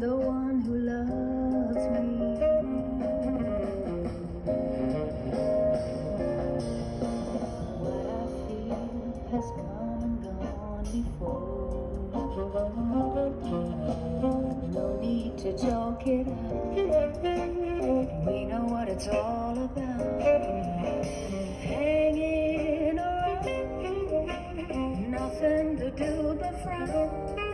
The one who loves me. What I feel has come and gone before. No need to talk it out. We know what it's all about. Hanging around, nothing to do but frown.